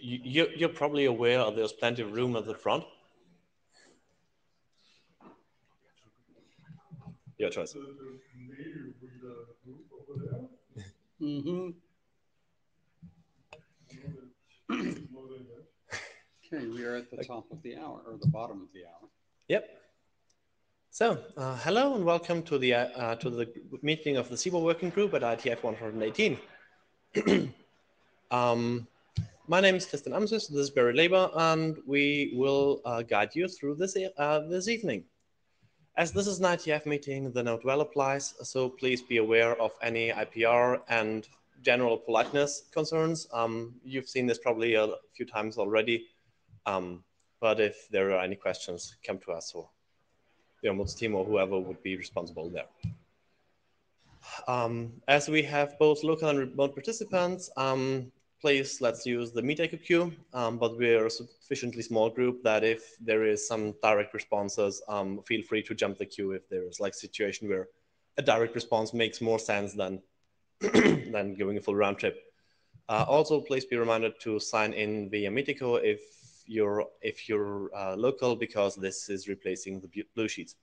You, you, you're probably aware there's plenty of room at the front. Your choice. Mm-hmm. Okay, we are at the top of the hour, or the bottom of the hour. Yep. So, uh, hello and welcome to the uh, to the meeting of the CBOR Working Group at IETF 118. um, my name is Christian Amsüss, this is Barry Leiba, and we will uh, guide you through this, uh, this evening. As this is an IETF meeting, the note well applies, so please be aware of any IPR and general politeness concerns. Um, you've seen this probably a few times already, um, but if there are any questions, come to us or the Ombuds team or whoever would be responsible there. Um, as we have both local and remote participants, um, please let's use the Meet queue, um, but we're a sufficiently small group that if there is some direct responses, um, feel free to jump the queue if there is like situation where a direct response makes more sense than, than going a full round trip. Uh, also, please be reminded to sign in via Meetecho if you're, if you're uh, local, because this is replacing the blue sheets.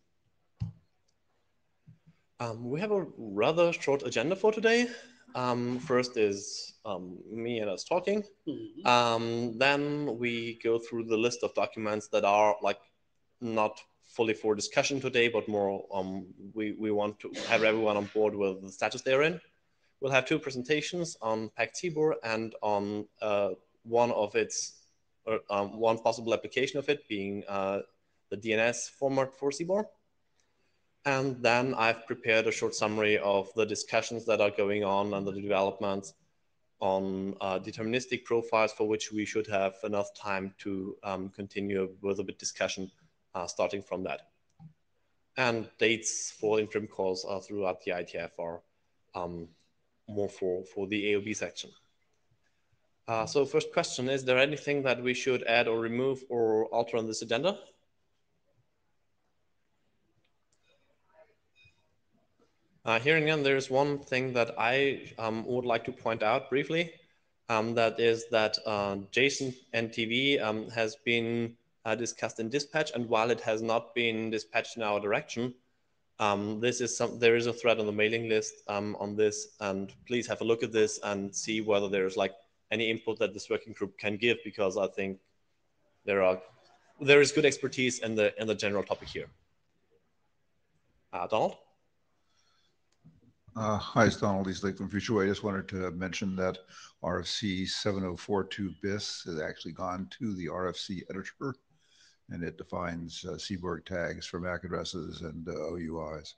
Um, we have a rather short agenda for today. Um, first is um, me and us talking. Mm-hmm. Um, then we go through the list of documents that are like not fully for discussion today, but more um, we, we want to have everyone on board with the status they're in. We'll have two presentations on packed CBOR and on uh, one of its, or, um, one possible application of it being uh, the DNS format for CBOR. And then I've prepared a short summary of the discussions that are going on and the developments on uh, deterministic profiles for which we should have enough time to um, continue with a bit discussion uh, starting from that. And dates for interim calls uh, throughout the IETF are um, more for, for the AOB section. Uh, so first question, is there anything that we should add or remove or alter on this agenda? Uh, here again, there's one thing that I um, would like to point out briefly. Um, that is that uh, JSON NTV um, has been uh, discussed in dispatch, and while it has not been dispatched in our direction, um, this is some. There is a thread on the mailing list um, on this, and please have a look at this and see whether there's like any input that this working group can give, because I think there are there is good expertise in the in the general topic here. Uh, Donald. Uh, hi, it's Donald Eastlake from Futurewei. I just wanted to mention that RFC 7042 BIS has actually gone to the RFC editor and it defines uh, CBOR tags for MAC addresses and uh, OUIs.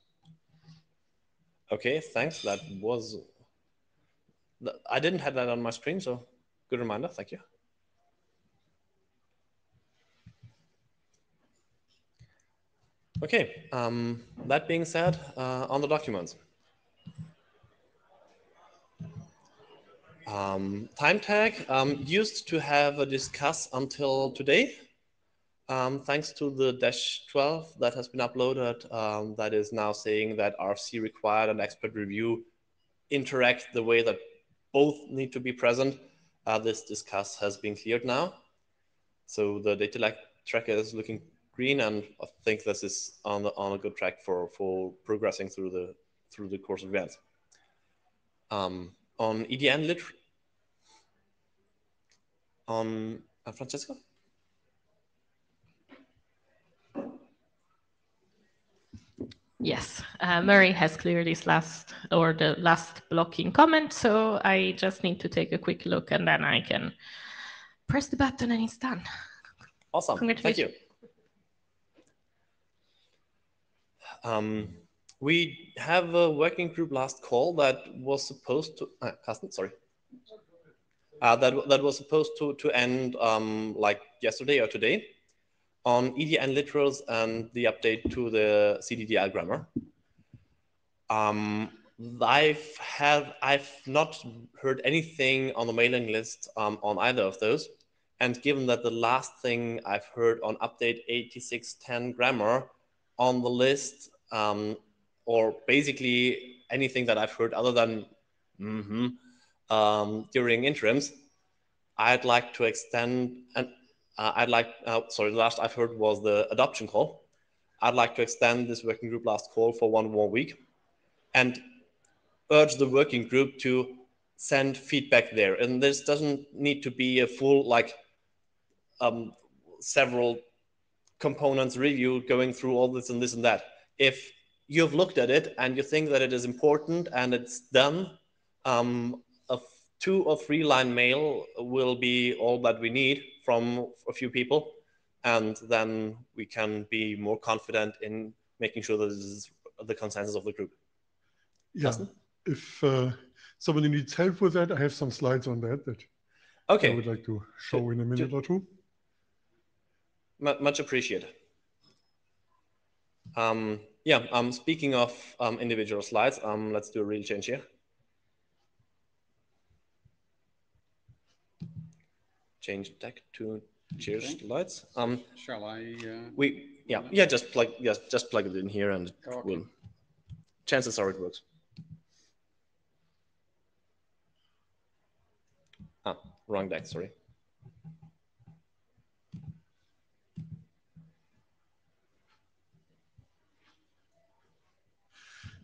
Okay, thanks. That was, I didn't have that on my screen, so good reminder. Thank you. Okay, um, that being said, uh, on the documents. Um, time tag um, used to have a discuss until today. Um, thanks to the dash 12 that has been uploaded, um, that is now saying that RFC required an expert review interact the way that both need to be present. Uh, this discuss has been cleared now. So the data like tracker is looking green, and I think this is on the on a good track for for progressing through the through the course of events. Um, on EDN lit on uh, Francesco? Yes, uh, Murray has cleared his last or the last blocking comment, so I just need to take a quick look and then I can press the button and it's done. Awesome, thank you. Um, we have a working group last call that was supposed to, uh, Carsten, sorry uh, that, that was supposed to, to end um, like yesterday or today on EDN literals and the update to the CDDL grammar. Um, I've have I've not heard anything on the mailing list um, on either of those. And given that the last thing I've heard on update 8610 grammar on the list, um, or basically anything that I've heard other than mm -hmm, um, during interims, I'd like to extend, and uh, I'd like, uh, sorry, the last I've heard was the adoption call. I'd like to extend this working group last call for one more week and urge the working group to send feedback there. And this doesn't need to be a full, like, um, several components review going through all this and this and that. If you've looked at it and you think that it is important and it's done, um, two or three line mail will be all that we need from a few people. And then we can be more confident in making sure that this is the consensus of the group. Yeah. Carsten? If uh, somebody needs help with that, I have some slides on that that okay. I would like to show in a minute or two. mu- much appreciated. Um, yeah, um, speaking of um, individual slides, um, let's do a real change here. Change deck to cheers Okay. slides. Um, Shall I, uh, we yeah yeah just plug yeah just plug it in here and it Okay. will. Chances are it works. Ah, wrong deck. Sorry.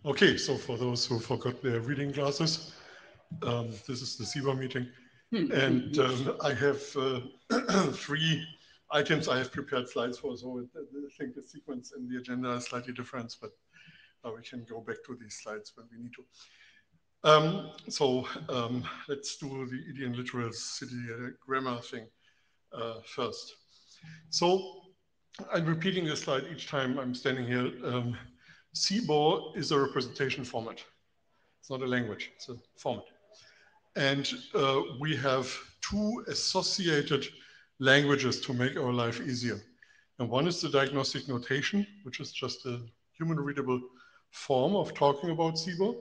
Okay, so for those who forgot their reading glasses, um, this is the CBOR meeting. And um, I have uh, three items I have prepared slides for, so I think the sequence in the agenda is slightly different, but uh, we can go back to these slides when we need to. Um, so um, let's do the EDN literal city uh, grammar thing uh, first. So I'm repeating this slide each time I'm standing here. Um, CBOR is a representation format. It's not a language, it's a format. And uh, we have two associated languages to make our life easier. And one is the diagnostic notation, which is just a human readable form of talking about CBOR.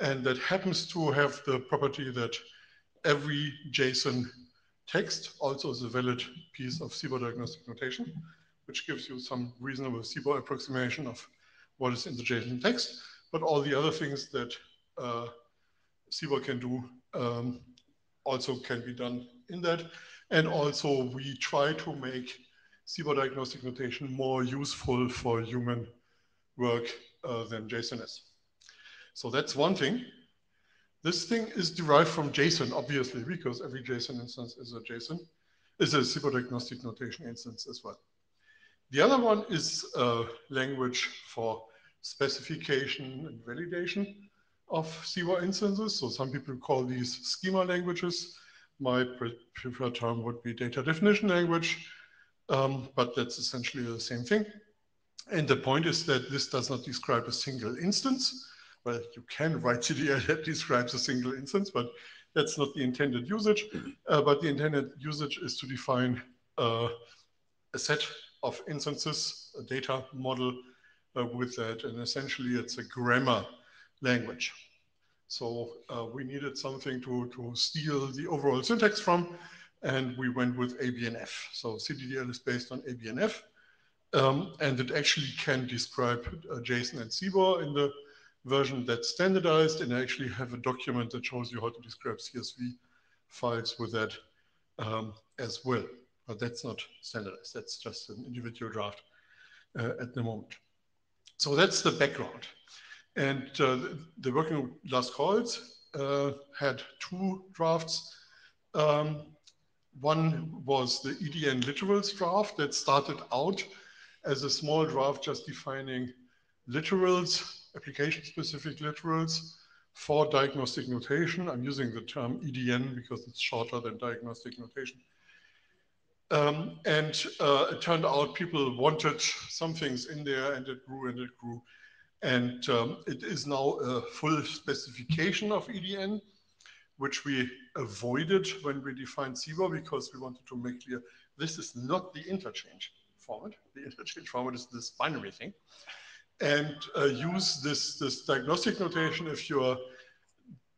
And that happens to have the property that every JSON text also is a valid piece of CBOR diagnostic notation, which gives you some reasonable CBOR approximation of what is in the JSON text, but all the other things that uh, CBOR can do um, also can be done in that. And also we try to make CBOR diagnostic notation more useful for human work uh, than JSON is. So that's one thing. This thing is derived from JSON, obviously, because every JSON instance is a JSON, is a CBOR diagnostic notation instance as well. The other one is a language for specification and validation of CBOR instances. So some people call these schema languages. My pre- preferred term would be data definition language, um, but that's essentially the same thing. And the point is that this does not describe a single instance. Well, you can write CDDL that describes a single instance, but that's not the intended usage. Uh, but the intended usage is to define uh, a set of instances, a data model uh, with that. And essentially, it's a grammar language. So uh, we needed something to, to steal the overall syntax from, and we went with ABNF. So CDDL is based on ABNF, um, and it actually can describe uh, JSON and CBOR in the version that's standardized, and I actually have a document that shows you how to describe CSV files with that um, as well. But that's not standardized. That's just an individual draft uh, at the moment. So that's the background. And uh, the, working last calls uh, had two drafts. Um, one was the EDN literals draft that started out as a small draft just defining literals, application-specific literals for diagnostic notation. I'm using the term EDN because it's shorter than diagnostic notation. Um, and uh, it turned out people wanted some things in there and it grew and it grew. And um, it is now a full specification of EDN, which we avoided when we defined CBOR because we wanted to make clear this is not the interchange format. The interchange format is this binary thing. And uh, use this, this diagnostic notation if you're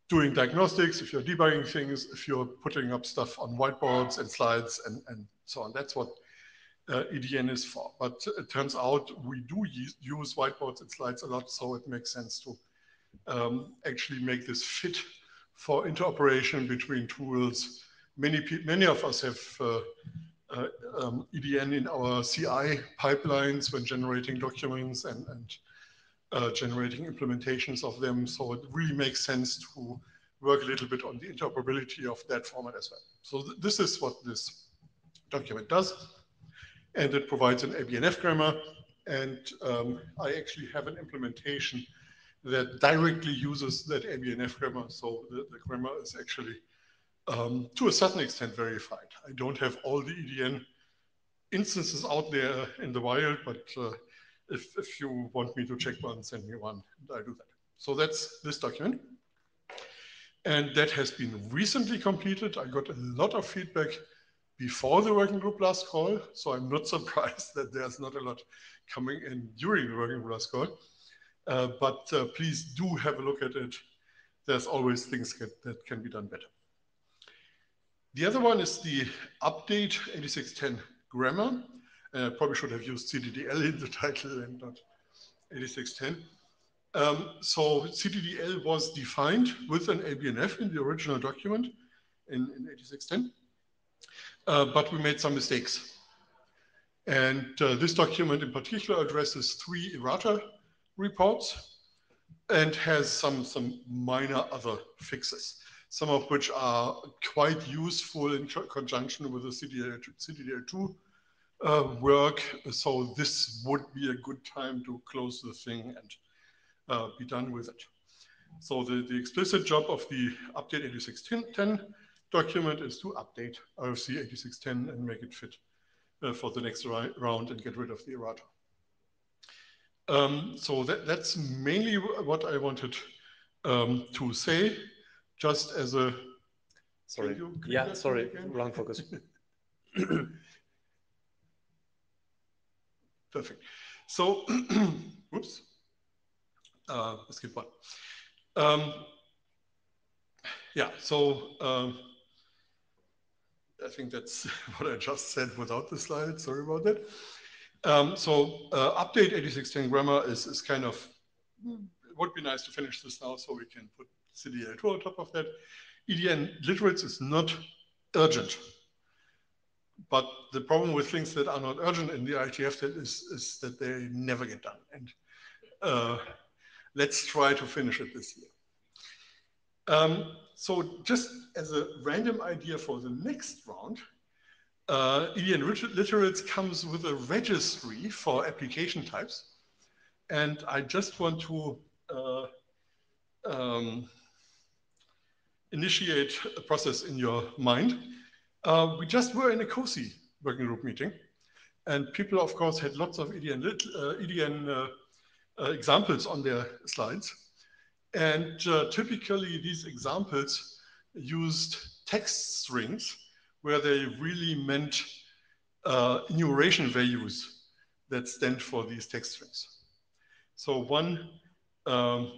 doing diagnostics, if you're debugging things, if you're putting up stuff on whiteboards and slides and, and so on. That's what uh, EDN is for. But it turns out we do use whiteboards and slides a lot, so it makes sense to um, actually make this fit for interoperation between tools many many of us have uh, uh, um, EDN in our CI pipelines when generating documents and, and uh, generating implementations of them. So it really makes sense to work a little bit on the interoperability of that format as well. So th this is what this document does. And it provides an ABNF grammar. And um, I actually have an implementation that directly uses that ABNF grammar. So the, the grammar is actually, um, to a certain extent, verified. I don't have all the EDN instances out there in the wild, but uh, if, if you want me to check one, send me one, I do that. So that's this document. And that has been recently completed. I got a lot of feedback before the working group last call, so I'm not surprised that there's not a lot coming in during the working group last call. Uh, but uh, please do have a look at it. There's always things get, that can be done better. The other one is the update 8610 grammar. Uh, probably should have used CDDL in the title and not 8610. Um, so CDDL was defined with an ABNF in the original document in, in 8610, uh, but we made some mistakes. And uh, this document in particular addresses three errata reports and has some, some minor other fixes, some of which are quite useful in conjunction with the CDDL, CDDL2 uh, work. So this would be a good time to close the thing and uh, be done with it. So the, the explicit job of the update 8610 document is to update RFC 8610 and make it fit uh, for the next round and get rid of the errata. Um, so that, that's mainly what I wanted um, to say, just as a. Sorry. Yeah, sorry, wrong focus. Perfect. So, whoops. Uh, skip one. Um, yeah, so um, I think that's what I just said without the slide. Sorry about that. Um, so uh, update 8610 grammar is, is kind of, it would be nice to finish this now so we can put CDDL2 on top of that. EDN literals is not urgent. But the problem with things that are not urgent in the IETF is, is that they never get done. And uh, let's try to finish it this year. Um, so just as a random idea for the next round, uh, EDN Literals comes with a registry for application types. And I just want to uh, um, initiate a process in your mind. Uh, we just were in a COSE working group meeting. And people, of course, had lots of EDN, uh, EDN uh, uh, examples on their slides. And typically, these examples used text strings where they really meant uh, enumeration values that stand for these text strings. So one um,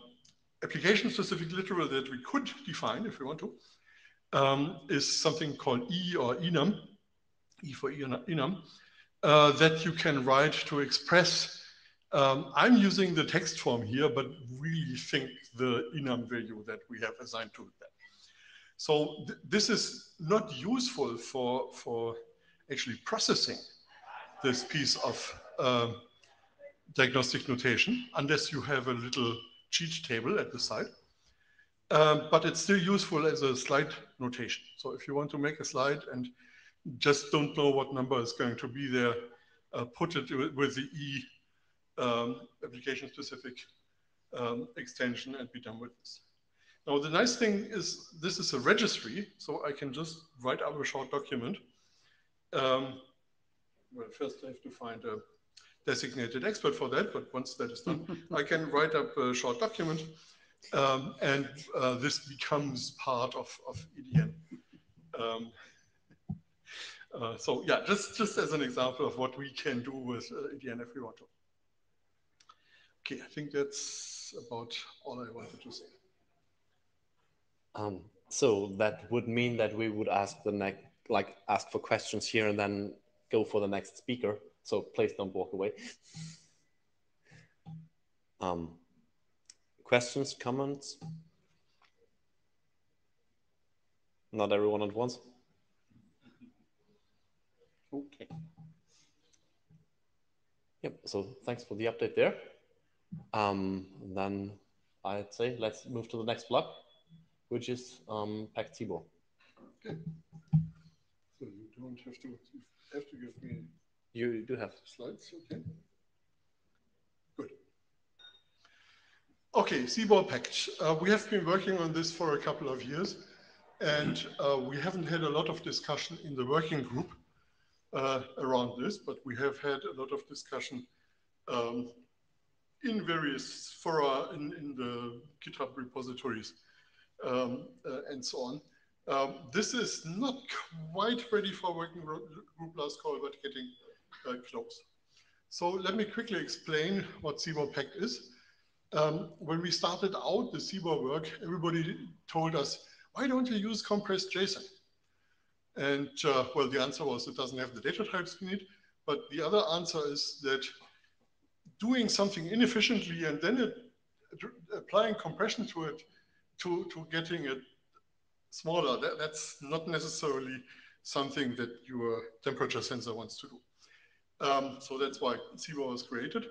application-specific literal that we could define if we want to um, is something called E or enum, E for enum, uh, that you can write to express. Um, I'm using the text form here, but really think the enum value that we have assigned to that. So th this is not useful for, for actually processing this piece of uh, diagnostic notation unless you have a little cheat table at the side. Um, but it's still useful as a slide notation. So if you want to make a slide and just don't know what number is going to be there, uh, put it with the E um, application specific um, extension and be done with this. Now, the nice thing is this is a registry, so I can just write up a short document. Um, well, first I have to find a designated expert for that, but once that is done, I can write up a short document um, and uh, this becomes part of, of EDN. Um, uh, so yeah, just, just as an example of what we can do with uh, EDN if we want to. Okay, I think that's about all I wanted to say. Um, so that would mean that we would ask the next, like ask for questions here and then go for the next speaker. So please don't walk away. Um, questions, comments? Not everyone at once. Okay. Yep. So thanks for the update there. Um, then I'd say let's move to the next block, which is um. Okay. So you don't have to have to give me You do have slides, okay? Good. Okay, CBOR package. Uh, we have been working on this for a couple of years, and uh, we haven't had a lot of discussion in the working group uh, around this, but we have had a lot of discussion um, in various fora in, in the GitHub repositories um, uh, and so on. Um, this is not quite ready for working group last call, but getting uh, close. So let me quickly explain what CBOR packed is. Um, when we started out the CBOR work, everybody told us, why don't you use compressed JSON? And uh, well, the answer was it doesn't have the data types we need. But the other answer is that doing something inefficiently and then it, applying compression to it to, to getting it smaller, that, that's not necessarily something that your temperature sensor wants to do. Um, so that's why CBOR was created.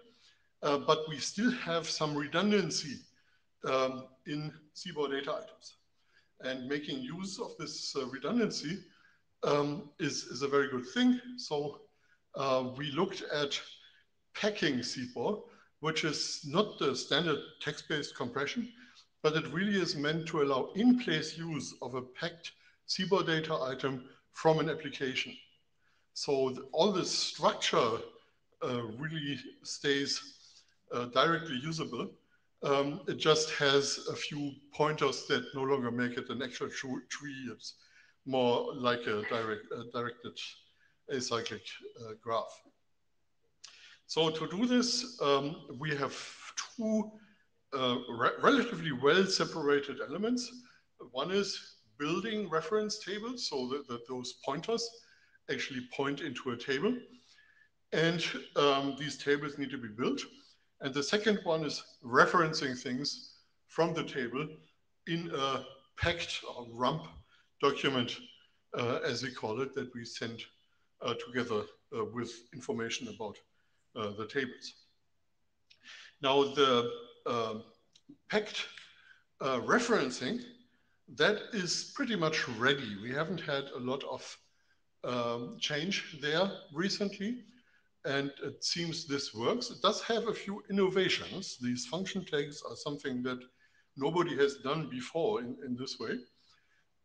Uh, but we still have some redundancy um, in CBOR data items. And making use of this uh, redundancy um, is, is a very good thing. So uh, we looked at packing CBOR, which is not the standard text-based compression, but it really is meant to allow in-place use of a packed CBOR data item from an application. So the, all the structure uh, really stays uh, directly usable. Um, it just has a few pointers that no longer make it an actual tree. It's more like a direct, directed acyclic uh, graph. So to do this, um, we have two uh, re relatively well separated elements. One is building reference tables, so that, that those pointers actually point into a table. And um, these tables need to be built. And the second one is referencing things from the table in a packed or rump document, uh, as we call it, that we send uh, together uh, with information about the tables. Now, the um, packed uh, referencing, that is pretty much ready. We haven't had a lot of um, change there recently, and it seems this works. It does have a few innovations. These function tags are something that nobody has done before in, in this way.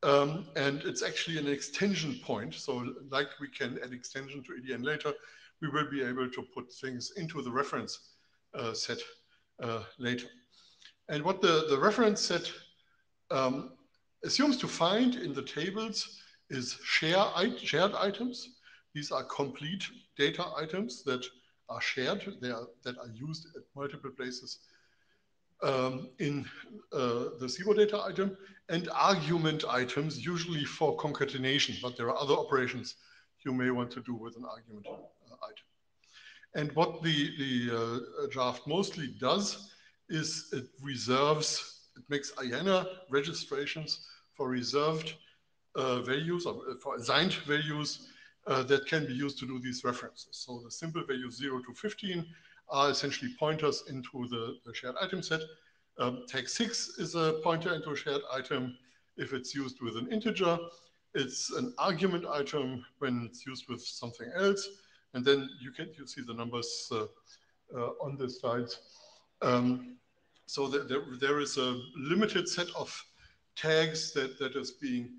Um, and it's actually an extension point. So like we can add extension to EDN later, we will be able to put things into the reference uh, set uh, later. And what the, the reference set um, assumes to find in the tables is share, shared items. These are complete data items that are shared, they are, that are used at multiple places um, in uh, the CBOR data item, and argument items, usually for concatenation, but there are other operations you may want to do with an argument item. And what the, the uh, draft mostly does is it reserves, it makes IANA registrations for reserved uh, values or uh, for assigned values uh, that can be used to do these references. So the simple values 0 to 15 are essentially pointers into the, the shared item set. Um, tag 6 is a pointer into a shared item if it's used with an integer. It's an argument item when it's used with something else. And then you can you see the numbers uh, uh, on the slides. Um, so there, there is a limited set of tags that, that is being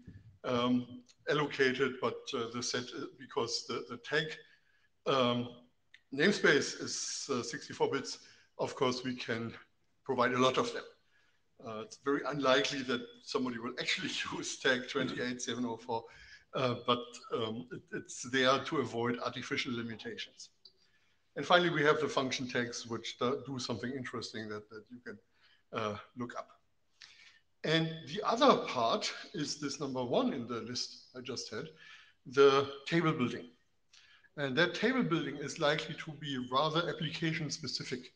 um, allocated, but uh, the set, because the, the tag um, namespace is uh, 64 bits, of course, we can provide a lot of them. Uh, it's very unlikely that somebody will actually use tag 28704, uh, but um, it, it's there to avoid artificial limitations. And finally, we have the function tags, which do something interesting that, that you can uh, look up. And the other part is this number one in the list I just had, the table building. And that table building is likely to be rather application specific.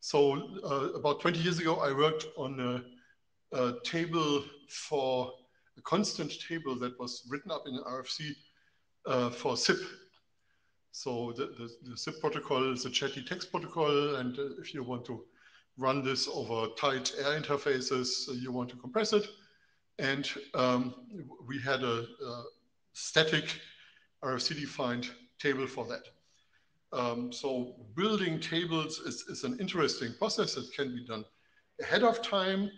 So uh, about 20 years ago, I worked on a, a, table for a constant table that was written up in an RFC uh, for SIP So the, the, the SIP protocol is a chatty text protocol. And uh, if you want to run this over tight air interfaces, uh, you want to compress it. And um, we had a, a static RFC-defined table for that. Um, so building tables is, is, an interesting process that can be done ahead of time.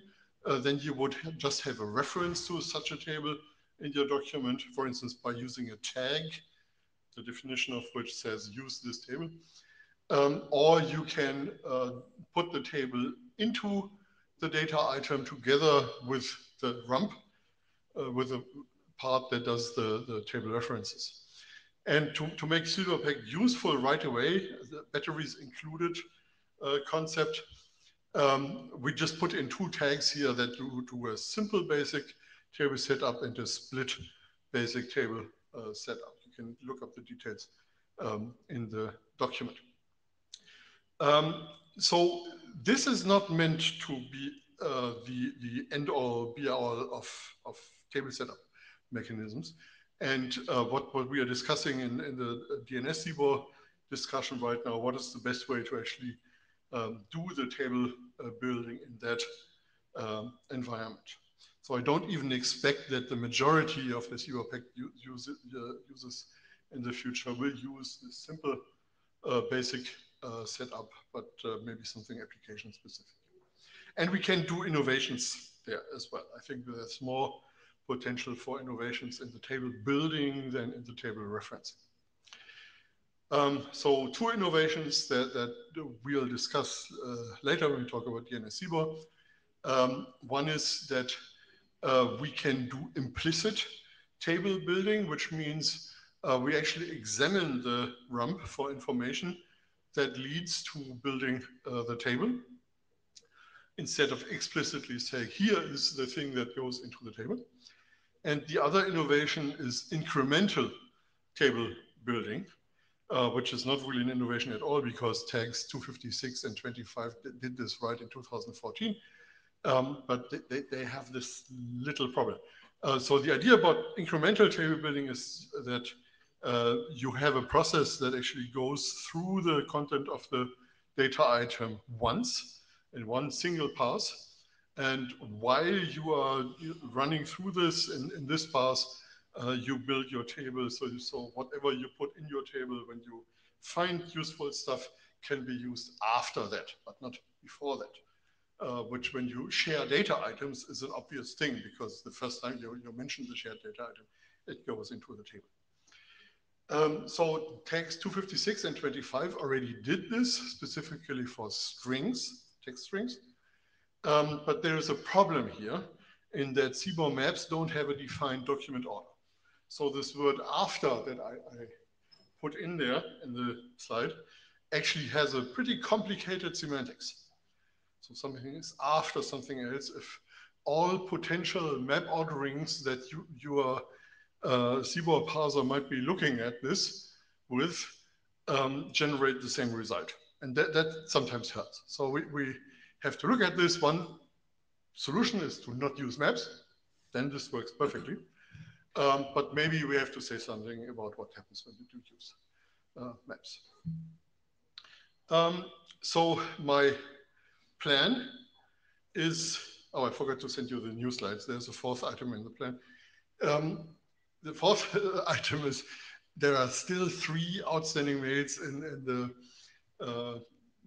Uh, then you would just have a reference to such a table in your document, for instance, by using a tag, the definition of which says use this table. Um, or you can uh, put the table into the data item together with the rump, uh, with a part that does the, the table references. And to, to make CBOR pack useful right away, the batteries included uh, concept, um, we just put in two tags here that do, do a simple basic table setup and a split basic table uh, setup. You can look up the details um, in the document. Um, so this is not meant to be uh, the, the end all be all of, of table setup mechanisms. And uh, what, what we are discussing in, in the DNS CBOR discussion right now, what is the best way to actually do the table uh, building in that um, environment. So I don't even expect that the majority of the CBOR uh, users in the future will use this simple uh, basic setup, but maybe something application specific. And we can do innovations there as well. I think there's more potential for innovations in the table building than in the table referencing. Um, so two innovations that, that we'll discuss uh, later when we talk about DNS. Um, one is that uh, we can do implicit table building, which means uh, we actually examine the rump for information that leads to building uh, the table instead of explicitly saying, here is the thing that goes into the table. And the other innovation is incremental table building, which is not really an innovation at all because tags 256 and 25 did this right in 2014. Um, but they, they have this little problem. Uh, so the idea about incremental table building is that uh, you have a process that actually goes through the content of the data item once in one single pass and while you are running through this in, in this pass, uh, you build your table. So, so whatever you put in your table when you find useful stuff can be used after that, but not before that. Uh, which when you share data items is an obvious thing because the first time you, you mention the shared data item, it goes into the table. Um, so tags 256 and 25 already did this specifically for strings, text strings. Um, but there is a problem here in that CBOR maps don't have a defined document order. So this word after that I, I put in there in the slide actually has a pretty complicated semantics. So something is after something else. If all potential map orderings that you, your uh, CBOR parser might be looking at this with um, generate the same result. And that, that sometimes hurts. So we, we have to look at this. One solution is to not use maps. Then this works perfectly. Um, but maybe we have to say something about what happens when you do use uh, maps. Um, so my plan is, oh, I forgot to send you the new slides. There's a fourth item in the plan. Um, the fourth item is there are still three outstanding mails in, in the uh,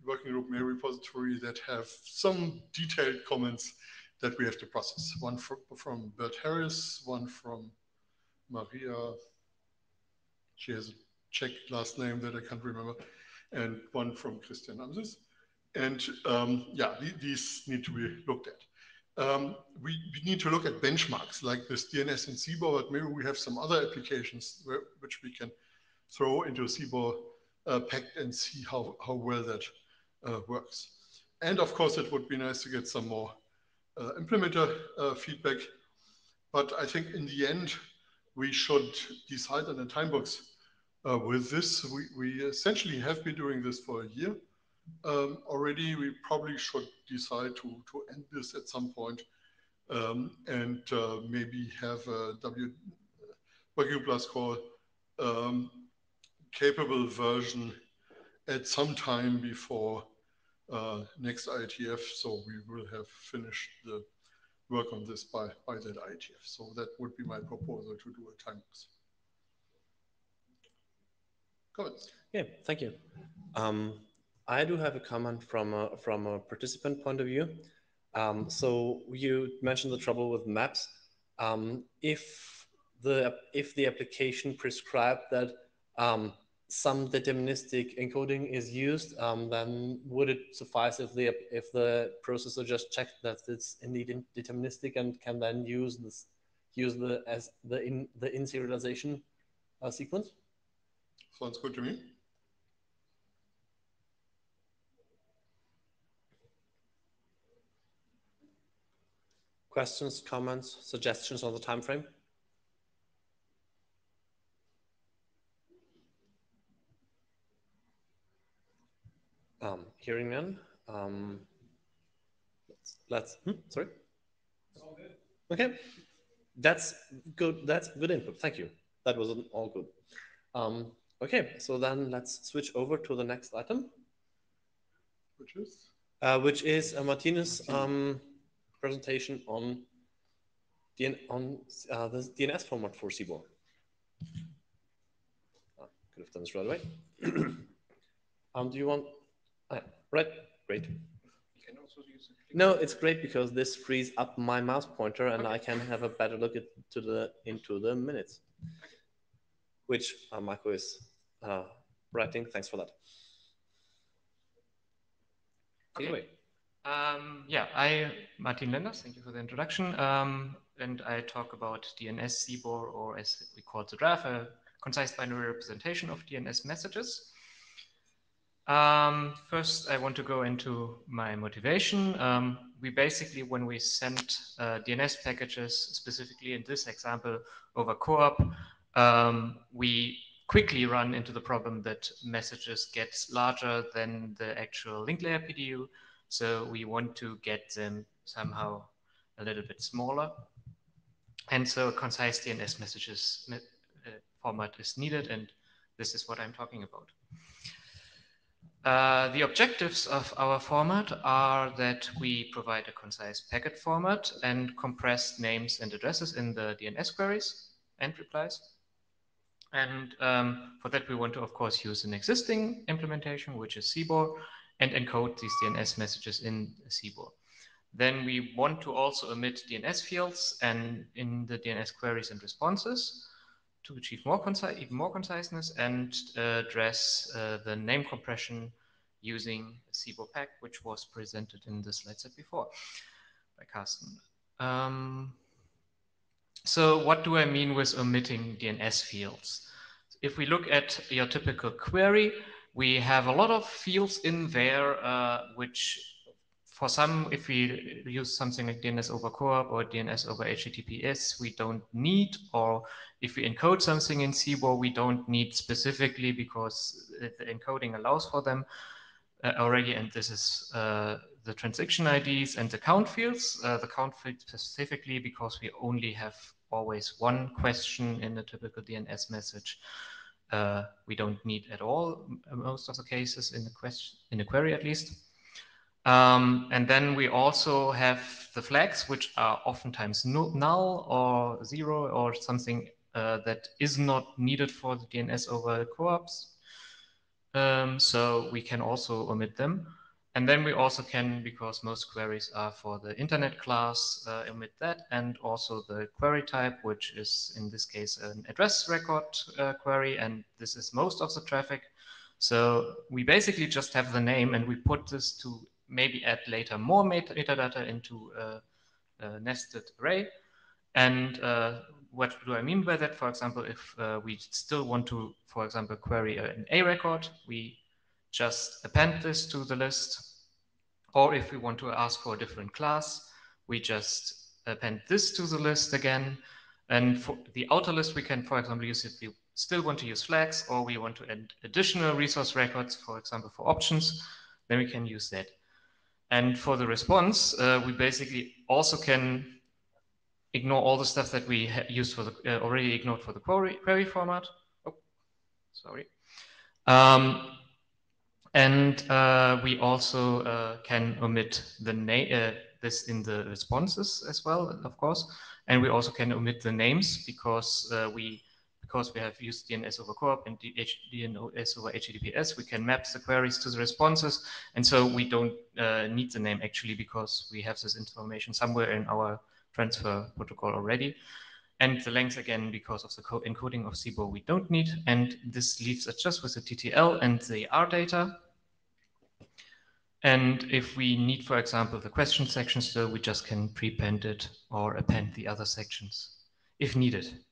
working group mail repository that have some detailed comments that we have to process. One from, from Bert Harris, one from Maria, she has a Czech last name that I can't remember, and one from Christian Amsüss. And um, yeah, these need to be looked at. Um, we, we, need to look at benchmarks like this DNS in CBOR, but maybe we have some other applications where, which we can throw into CBOR uh, and see how, how well that uh, works. And of course, it would be nice to get some more uh, implementer uh, feedback. But I think in the end, we should decide on a time box uh, with this. We, we essentially have been doing this for a year um, already. We probably should decide to, to end this at some point um, and uh, maybe have a W working plus call um, capable version at some time before uh, next IETF. So we will have finished the work on this by, by that IETF. So that would be my proposal to do a timeless. Comments? Yeah, thank you. Um, I do have a comment from a, from a participant point of view. Um, so you mentioned the trouble with maps. Um, if the if the application prescribed that um, some deterministic encoding is used, um, then would it suffice if the if the processor just checked that it's indeed deterministic and can then use this use the as the in the in serialization uh, sequence? Sounds good to me. Questions, comments, suggestions on the time frame? Um, hearing none. Um, let's, let's hmm, sorry. Okay, that's good. That's good input. Thank you. That was all good. Um, okay, so then let's switch over to the next item, which is uh, which is uh, Martine's. Um, presentation on, DN on uh, the DNS format for CBOR. Oh, could have done this right away. um, do you want? Ah, right, great. No, it's great because this frees up my mouse pointer and okay. I can have a better look at, to the into the minutes, okay. which uh, Marco is uh, writing. Thanks for that. Okay. Anyway. Um, yeah, I, Martine Lenders, thank you for the introduction. Um, and I talk about DNS CBOR, or as we call the draft, a concise binary representation of DNS messages. Um, first, I want to go into my motivation. Um, we basically, when we send uh, DNS packages, specifically in this example over CoAP, um, we quickly run into the problem that messages get larger than the actual link layer PDU. So we want to get them somehow a little bit smaller. And so a concise DNS messages uh, format is needed. And this is what I'm talking about. Uh, the objectives of our format are that we provide a concise packet format and compressed names and addresses in the DNS queries and replies. And um, for that, we want to, of course, use an existing implementation, which is CBOR, and encode these DNS messages in CBOR. Then we want to also omit DNS fields and in the DNS queries and responses to achieve more concise, even more conciseness and uh, address uh, the name compression using CBOR pack, which was presented in the slide set before by Carsten. Um, so what do I mean with omitting DNS fields? If we look at your typical query, we have a lot of fields in there, uh, which for some, if we use something like DNS over CoAP or DNS over HTTPS, we don't need, or if we encode something in CBOR, we don't need specifically because the encoding allows for them uh, already. And this is uh, the transaction IDs and the count fields. Uh, the count field specifically because we only have always one question in a typical DNS message uh, we don't need at all most of the cases in the question in the query at least. Um, and then we also have the flags, which are oftentimes null or zero or something uh, that is not needed for the DNS over CoAPs. Um, so we can also omit them. And then we also can, because most queries are for the internet class, uh, omit that, and also the query type, which is in this case an address record uh, query, and this is most of the traffic. So we basically just have the name, and we put this to maybe add later more meta metadata into a, a nested array. And uh, what do I mean by that? For example, if uh, we still want to, for example, query an A record, we just append this to the list. Or if we want to ask for a different class, we just append this to the list again. And for the outer list, we can, for example, use if we still want to use flags or we want to add additional resource records, for example, for options, then we can use that. And for the response, uh, we basically also can ignore all the stuff that we used for the uh, already ignored for the query, query format. Oh, sorry. Um, and uh, we also uh, can omit the name uh, this in the responses as well, of course. And we also can omit the names because uh, we because we have used DNS over CoAP and DNS over HTTPS, we can map the queries to the responses. And so we don't uh, need the name actually because we have this information somewhere in our transfer protocol already. And the length again, because of the encoding of CBOR, we don't need. And this leaves us just with the TTL and the R data. And if we need, for example, the question section still, we just can prepend it or append the other sections if needed.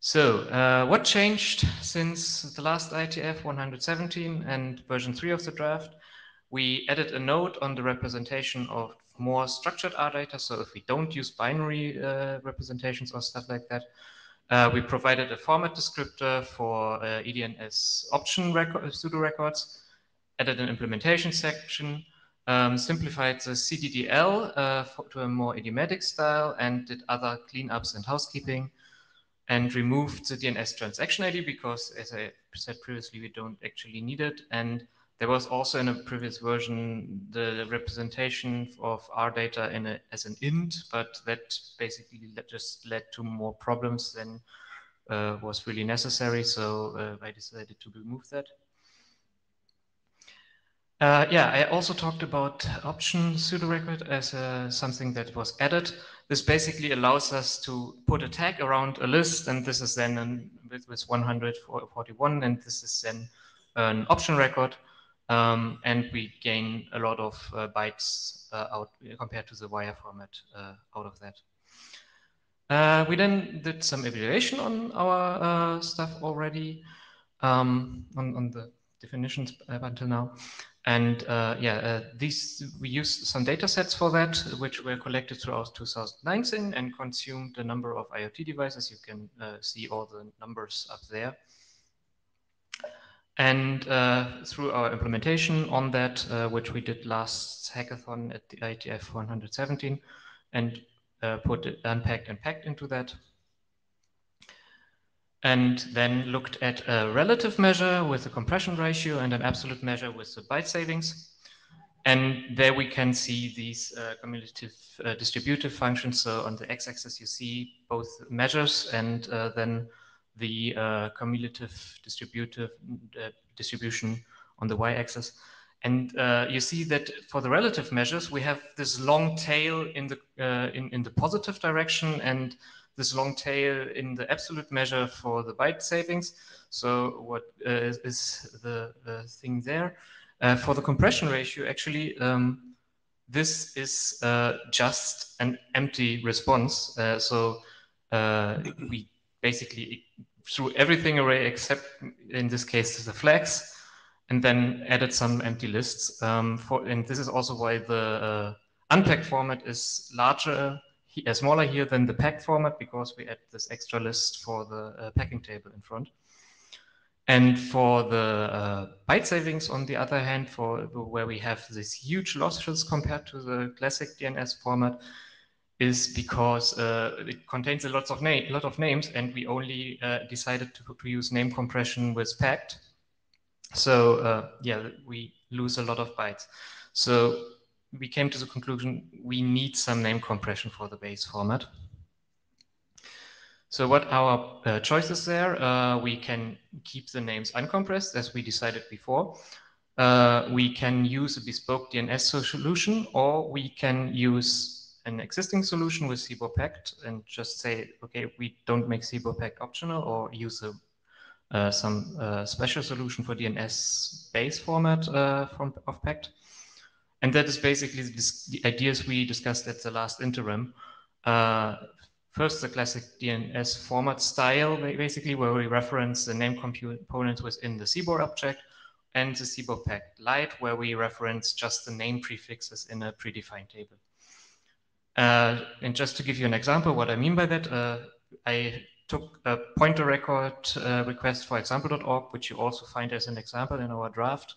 So uh, what changed since the last IETF 117 and version 3 of the draft? We added a note on the representation of more structured R data. So if we don't use binary uh, representations or stuff like that, uh, we provided a format descriptor for uh, EDNS option record, pseudo records added an implementation section, um, simplified the CDDL uh, for, to a more idiomatic style, and did other cleanups and housekeeping, and removed the DNS transaction ID because, as I said previously, we don't actually need it. And there was also in a previous version the representation of our data in a, as an int, but that basically just led to more problems than uh, was really necessary. So uh, I decided to remove that. Uh, yeah, I also talked about option pseudo record as uh, something that was added. This basically allows us to put a tag around a list, and this is then an, with, with 141, and this is then an option record, um, and we gain a lot of uh, bytes uh, out compared to the wire format uh, out of that. Uh, we then did some evaluation on our stuff already um, on, on the definitions up until now. And uh, yeah, uh, these we used some data sets for that, which were collected throughout 2019 and consumed a number of IoT devices. You can uh, see all the numbers up there. And uh, through our implementation on that, uh, which we did last hackathon at the IETF 117, and uh, put it unpacked and packed into that, and then looked at a relative measure with a compression ratio and an absolute measure with the byte savings. And there we can see these uh, cumulative uh, distributive functions. So on the x-axis, you see both measures and uh, then the uh, cumulative distributive uh, distribution on the y-axis. And uh, you see that for the relative measures, we have this long tail in the in, in the positive direction and this long tail in the absolute measure for the byte savings. So what uh, is the uh, thing there? Uh, for the compression ratio, actually, um, this is uh, just an empty response. Uh, so uh, we basically threw everything away except in this case the flags and then added some empty lists. Um, for, and this is also why the unpacked format is larger uh, smaller here than the packed format because we add this extra list for the uh, packing table in front. And for the uh, byte savings, on the other hand, for where we have these huge losses compared to the classic DNS format, is because uh, it contains a lot of name, lot of names, and we only uh, decided to, to, use name compression with packed. So uh, yeah, we lose a lot of bytes. So we came to the conclusion we need some name compression for the base format. So what our uh, choices there? Uh, we can keep the names uncompressed as we decided before. Uh, we can use a bespoke DNS solution or we can use an existing solution with CBOR packed and just say, okay, we don't make CBOR packed optional or use a, uh, some uh, special solution for DNS base format uh, from, of packed. And that is basically the ideas we discussed at the last interim. Uh, first, the classic DNS format style, basically, where we reference the name components within the CBOR object, and the CBOR packed light, where we reference just the name prefixes in a predefined table. Uh, and just to give you an example, what I mean by that, uh, I took a pointer record uh, request for example.org, which you also find as an example in our draft,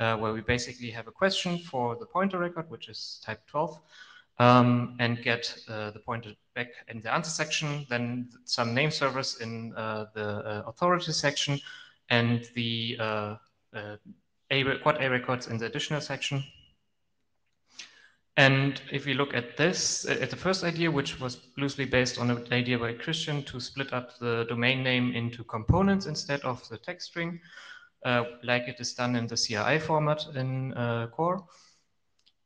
uh, where we basically have a question for the pointer record, which is type 12, um, and get uh, the pointer back in the answer section, then some name servers in uh, the uh, authority section, and the uh, A, quad A records in the additional section. And if we look at this, at the first idea, which was loosely based on an idea by Christian to split up the domain name into components instead of the text string, like it is done in the CRI format in uh, core,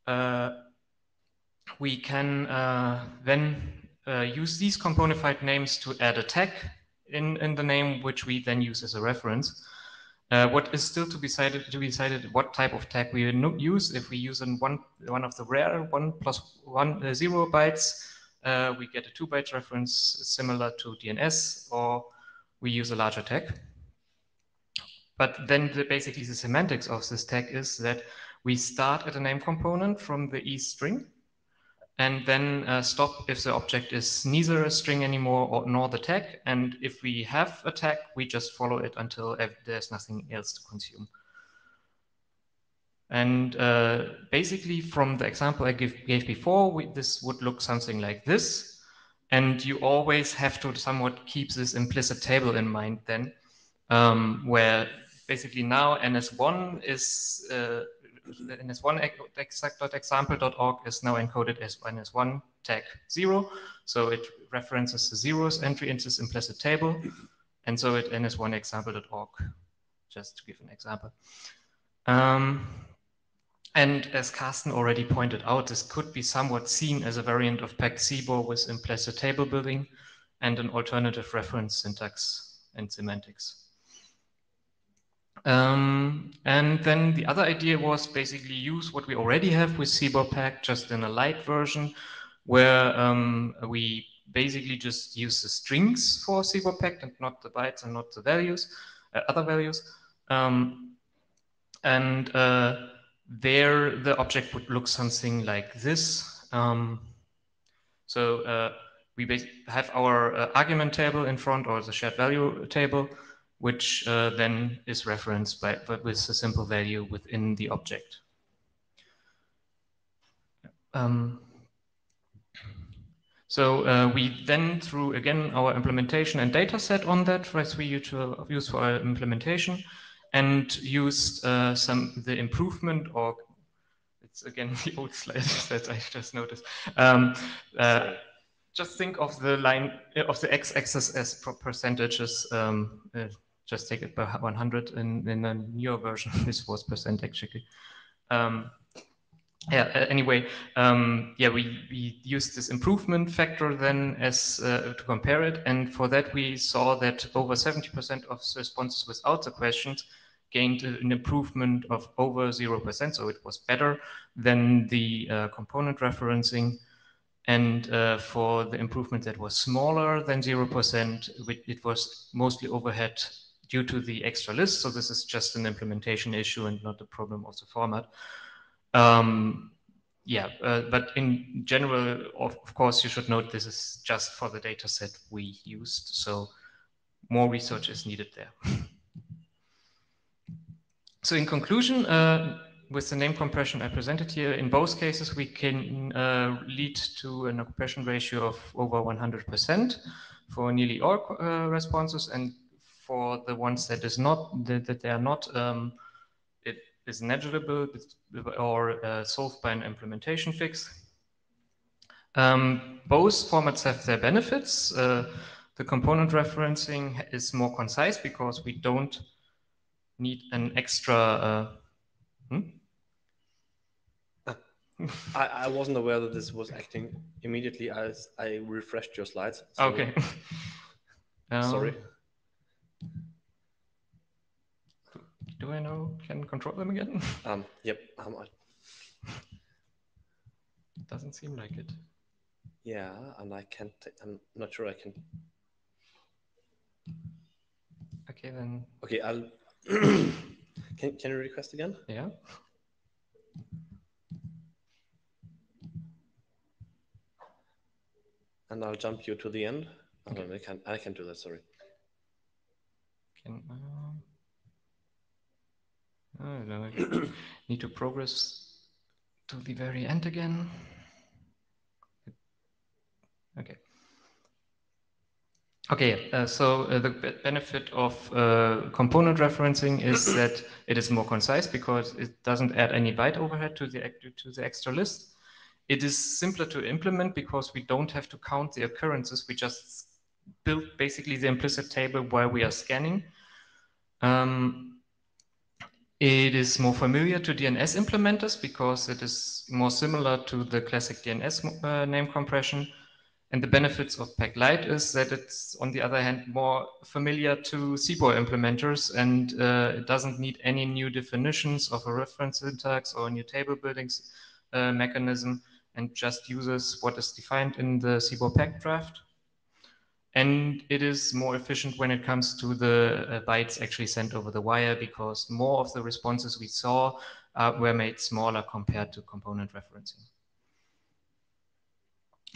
uh, we can uh, then uh, use these componentified names to add a tag in, in the name, which we then use as a reference. Uh, what is still to be decided to be decided what type of tag we use. If we use an one one of the rare one plus one uh, zero bytes, uh, we get a two byte reference similar to DNS, or we use a larger tag. But then the, basically the semantics of this tag is that we start at a name component from the e string, and then uh, stop if the object is neither a string anymore or nor the tag. And if we have a tag, we just follow it until there's nothing else to consume. And uh, basically from the example I give, gave before, we, this would look something like this. And you always have to somewhat keep this implicit table in mind then, um, where basically now NS1 is uh, ns1example.org is now encoded as ns1 tag zero. So it references the zeros entry into this implicit table. And so it ns1example.org, just to give an example. Um, and as Carsten already pointed out, this could be somewhat seen as a variant of packed CBOR with implicit table building and an alternative reference syntax and semantics. Um, and then the other idea was basically use what we already have with CBOR just in a light version, where um, we basically just use the strings for CBOR and not the bytes and not the values, uh, other values. Um, and uh, there the object would look something like this. Um, so uh, we have our uh, argument table in front or the shared value table which uh, then is referenced by, but with a simple value within the object. Um, so uh, we then, through again our implementation and data set on that, as we use for our implementation, and used uh, some the improvement or it's again the old slide that I just noticed. Um, uh, just think of the line of the x-axis as percentages um, uh, just take it by 100 in, in a newer version. this was percent actually. Um, yeah, anyway, um, yeah, we, we used this improvement factor then as uh, to compare it. And for that, we saw that over 70% of responses without the questions gained an improvement of over 0%. So it was better than the uh, component referencing. And uh, for the improvement that was smaller than 0%, it was mostly overhead due to the extra list. So this is just an implementation issue and not a problem of the format. Um, yeah, uh, but in general, of, of, course, you should note this is just for the data set we used. So more research is needed there. so in conclusion, uh, with the name compression I presented here, in both cases, we can uh, lead to an compression ratio of over 100% for nearly all uh, responses and for the ones that is not that, that they are not um, it is negligible or uh, solved by an implementation fix. Um, both formats have their benefits. Uh, the component referencing is more concise because we don't need an extra. Uh, hmm? I, I, wasn't aware that this was acting immediately as I refreshed your slides. So okay. um, sorry. Do I know can control them again? Um, yep. Um, I... Doesn't seem like it. Yeah, and I can't. I'm not sure I can. Okay, then. Okay, I'll. can Can you request again? Yeah. And I'll jump you to the end. Okay. Oh, I can I can do that. Sorry. Can. Um... Oh, no, I need to progress to the very end again. Okay. Okay, uh, so uh, the benefit of uh, component referencing is that it is more concise because it doesn't add any byte overhead to the to the extra list. It is simpler to implement because we don't have to count the occurrences. We just build basically the implicit table while we are scanning. Um, it is more familiar to DNS implementers because it is more similar to the classic DNS uh, name compression. And the benefits of Pack Lite is that it's, on the other hand, more familiar to CBOR implementers and uh, it doesn't need any new definitions of a reference syntax or a new table buildings uh, mechanism and just uses what is defined in the CBOR Pack draft. And it is more efficient when it comes to the uh, bytes actually sent over the wire because more of the responses we saw uh, were made smaller compared to component referencing.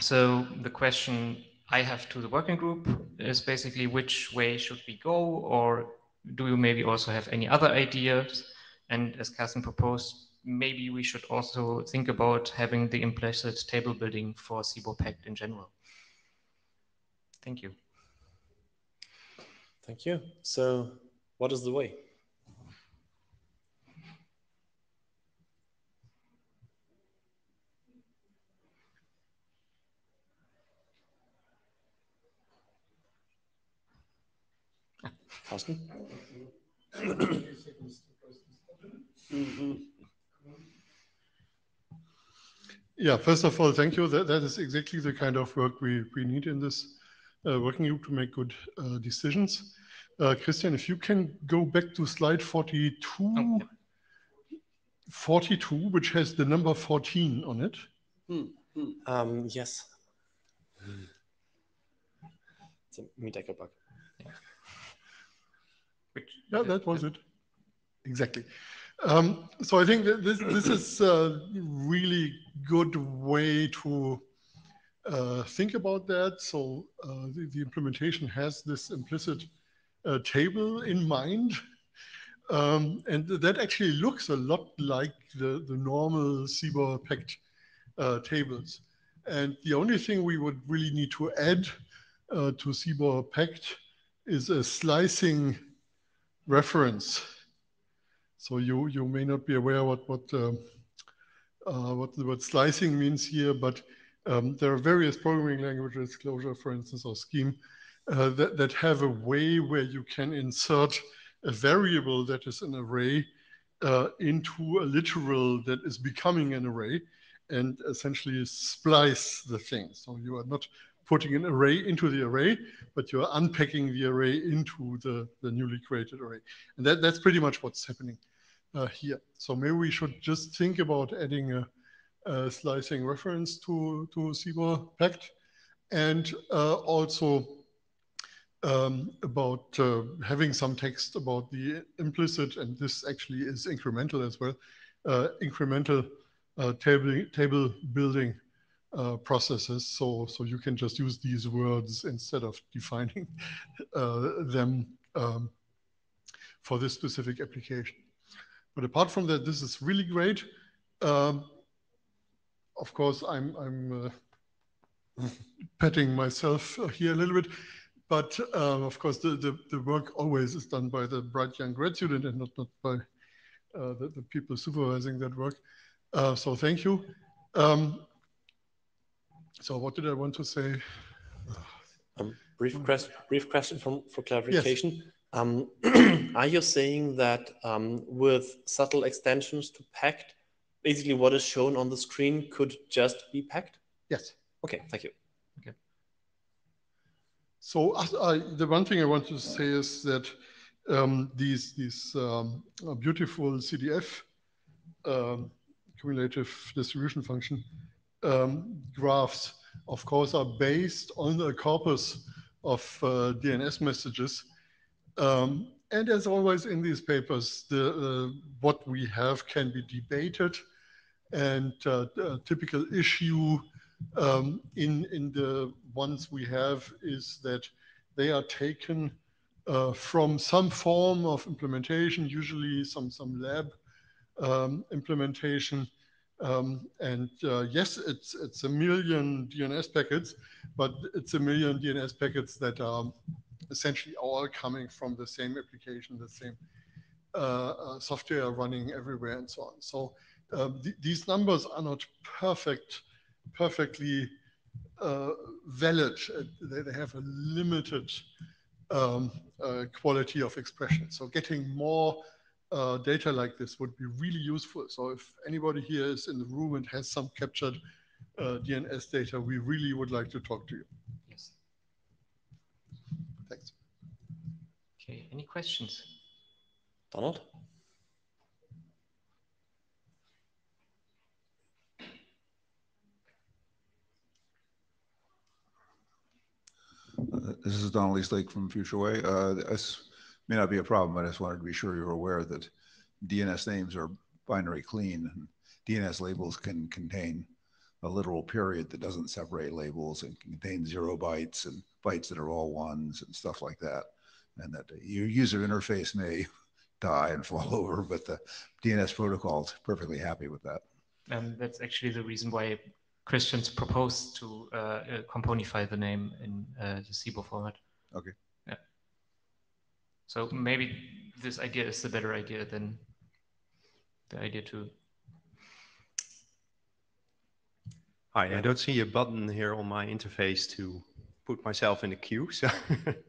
So the question I have to the working group is basically which way should we go or do you maybe also have any other ideas? And as Carsten proposed, maybe we should also think about having the implicit table building for CBOR packed in general. Thank you. Thank you. So what is the way? Carsten? Yeah, first of all, thank you. That, that is exactly the kind of work we, we need in this working group to make good uh, decisions. Uh, Christian, if you can go back to slide 42, oh, 42, which has the number 14 on it. Hmm, hmm. Um, yes. It's a Meetecho bug. Yeah, that was it. Exactly. Um, so I think that this, this is a really good way to uh, think about that. So uh, the, the, implementation has this implicit uh, table in mind. Um, and that actually looks a lot like the, the normal CBOR packed uh, tables. And the only thing we would really need to add uh, to CBOR packed is a slicing reference. So you, you may not be aware what, what, uh, what, what slicing means here, but um, there are various programming languages, Clojure, for instance, or Scheme, uh, that, that have a way where you can insert a variable that is an array uh, into a literal that is becoming an array and essentially splice the thing. So you are not putting an array into the array, but you're unpacking the array into the, the newly created array. And that, that's pretty much what's happening uh, here. So maybe we should just think about adding a, a slicing reference to, to CBOR packed and uh, also um, about uh, having some text about the implicit, and this actually is incremental as well, uh, incremental uh, table, table building uh, processes. So, so you can just use these words instead of defining uh, them um, for this specific application. But apart from that, this is really great. Um, of course, I'm, I'm uh, patting myself here a little bit, but uh, of course, the, the, the, work always is done by the bright young grad student and not, not by uh, the, the, people supervising that work. Uh, so thank you. Um, so what did I want to say? Um, brief, question, brief question from, for clarification. Yes. Um, are you saying that um, with subtle extensions to packed, basically what is shown on the screen could just be packed? Yes. Okay, thank you. Okay. So uh, the one thing I want to say is that um, these, these um, beautiful CDF um, cumulative distribution function um, graphs, of course, are based on a corpus of uh, DNS messages. Um, and as always in these papers, the, uh, what we have can be debated. And uh, a typical issue um, in, in the ones we have is that they are taken uh, from some form of implementation, usually some, some lab um, implementation, Um, and uh, yes, it's it's a million DNS packets, but it's a million DNS packets that are essentially all coming from the same application, the same uh, uh, software running everywhere, and so on. So um, th these numbers are not perfect, perfectly uh, valid. They, they, have a limited um, uh, quality of expression. So getting more uh, data like this would be really useful. So if anybody here is in the room and has some captured uh, DNS data, we really would like to talk to you. Yes. Thanks. Okay, any questions? Donald? Uh, this is Donald Eastlake from Futurewei. Uh, this may not be a problem, but I just wanted to be sure you're aware that DNS names are binary clean. And DNS labels can contain a literal period that doesn't separate labels and can contain zero bytes and bytes that are all ones and stuff like that. And that your user interface may die and fall over, but the DNS protocol is perfectly happy with that. And that's actually the reason why Christians proposed to uh, uh, componify the name in uh, the CBOR format. Okay. Yeah. So maybe this idea is the better idea than the idea to. Hi, I don't see a button here on my interface to put myself in the queue. So,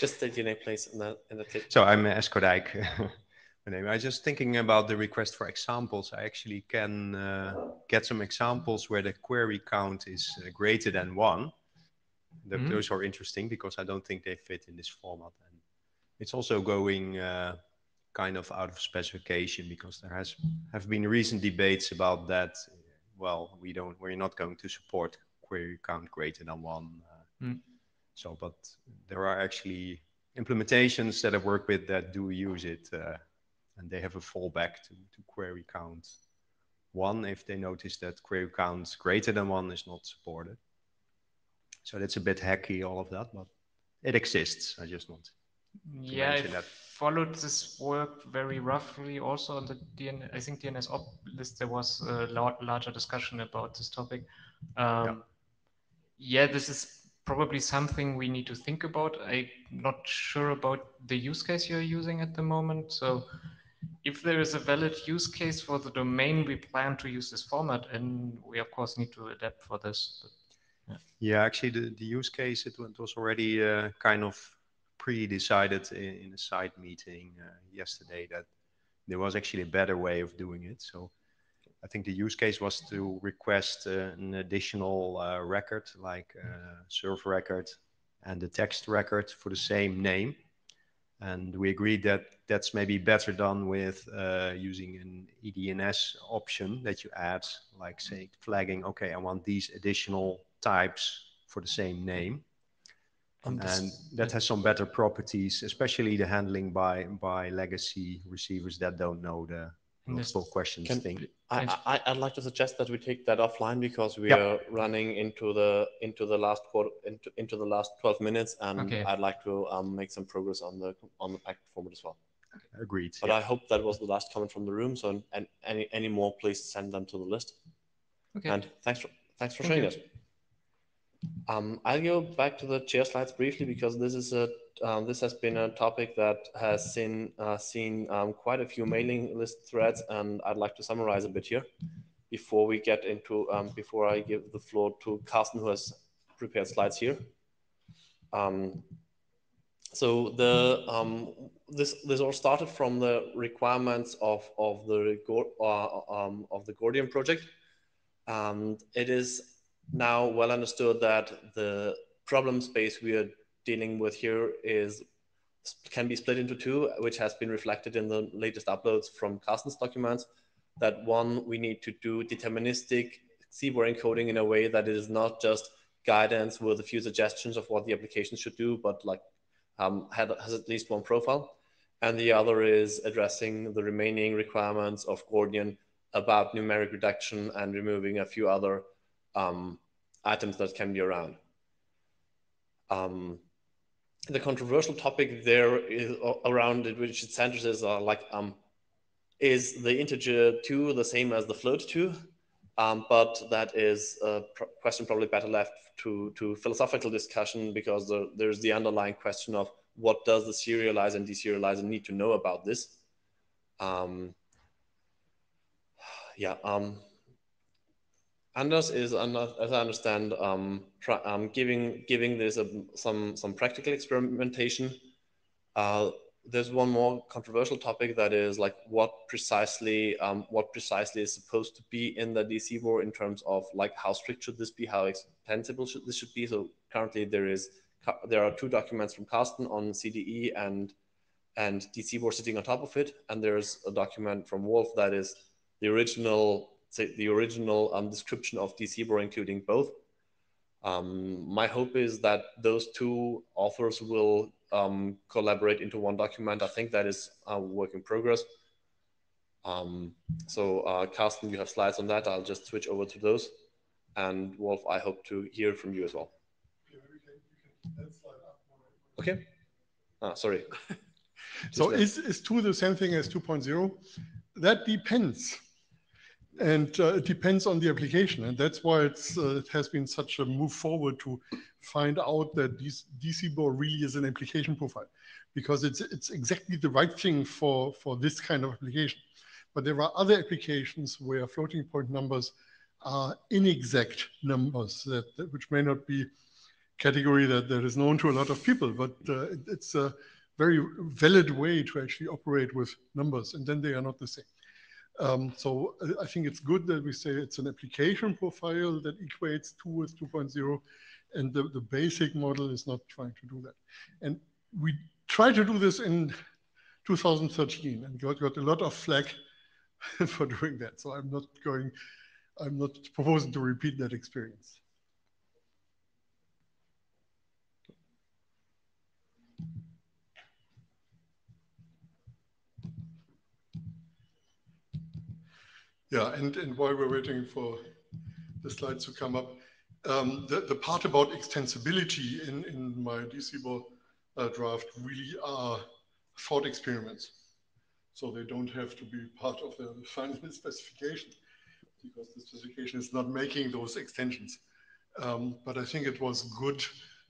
Just state your name, please, in the, in the tip. so I'm Esko Dijk. my name. I was just thinking about the request for examples. I actually can uh, get some examples where the query count is uh, greater than one. Th Mhm. Those are interesting because I don't think they fit in this format. And it's also going uh, kind of out of specification because there has have been recent debates about that. Well, we don't, we're not going to support query count greater than one. uh, Mm. So, but there are actually implementations that I work with that do use it. Uh, and they have a fallback to, to query count one if they notice that query count greater than one is not supported. So that's a bit hacky, all of that, but it exists. I just want. Yeah, I mention that. followed this work very roughly also on the DN, I think DNS op list, there was a lot larger discussion about this topic. Um, yeah, this is probably something we need to think about. I'm not sure about the use case you're using at the moment. So if there is a valid use case for the domain we plan to use this format, and we of course need to adapt for this. But Yeah, actually, the, the use case it, it was already uh, kind of pre-decided in, in a side meeting uh, yesterday that there was actually a better way of doing it. So I think the use case was to request uh, an additional uh, record, like uh, SRV record and the text record for the same name. And we agreed that that's maybe better done with uh, using an EDNS option that you add, like say flagging, okay, I want these additional types for the same name. This- And that has some better properties, especially the handling by, by legacy receivers that don't know the multiple questions Can- thing. I, I, I'd like to suggest that we take that offline because we Yep. are running into the into the last quarter into, into the last 12 minutes, and Okay. I'd like to um, make some progress on the on the packet format as well. Agreed. But yeah. I hope that was the last comment from the room. So, and any any more, please send them to the list. okay. And thanks for thanks for Thank showing you. us. Um, I'll go back to the chair slides briefly because this is a um, this has been a topic that has seen uh, seen um, quite a few mailing list threads, and I'd like to summarize a bit here before we get into um, before I give the floor to Carsten, who has prepared slides here. Um, so the um, this this all started from the requirements of of the uh, um, of the Gordian project. And it is now well understood that the problem space we are dealing with here is can be split into two, which has been reflected in the latest uploads from Carsten's documents. That one, we need to do deterministic CBOR encoding in a way that it is not just guidance with a few suggestions of what the application should do, but like um, had, has at least one profile. And the other is addressing the remaining requirements of Gordian about numeric reduction and removing a few other um, items that can be around. Um, the controversial topic there is around it, which it centers is uh, like, um, is the integer two the same as the float two? Um, but that is a pr question probably better left to, to philosophical discussion because the, there's the underlying question of what does the serializer and deserializer need to know about this? Um, yeah, um, Anders is, as I understand, um, um, giving giving this a, some some practical experimentation. Uh, there's one more controversial topic that is like what precisely um, what precisely is supposed to be in the DCBOR in terms of like how strict should this be, how extensible should this should be. So currently there is there are two documents from Carsten on CDE and and DCBOR sitting on top of it, and there's a document from Wolf that is the original the original um, description of DCBOR, including both. Um, my hope is that those two authors will um, collaborate into one document. I think that is a work in progress. Um, so uh, Carsten, you have slides on that. I'll just switch over to those. And Wolf, I hope to hear from you as well. Okay. Ah, sorry. so is, is 2 the same thing as 2.0? That depends and uh, it depends on the application. And that's why it's uh, it has been such a move forward to find out that this DCBOR really is an application profile. Because it's it's exactly the right thing for for this kind of application. But there are other applications where floating point numbers are inexact numbers that, that which may not be category that, that is known to a lot of people. But uh, it's a very valid way to actually operate with numbers. And then they are not the same um, so uh, I think it's good that we say it's an application profile that equates 2 with 2.0, and the, the basic model is not trying to do that. And we tried to do this in 2013 and got, got a lot of flack for doing that. So I'm not going, I'm not proposing to repeat that experience. Yeah, and, and while we're waiting for the slides to come up, um, the, the part about extensibility in, in my DCBOR uh, draft really are thought experiments. So they don't have to be part of the final specification because the specification is not making those extensions. Um, but I think it was good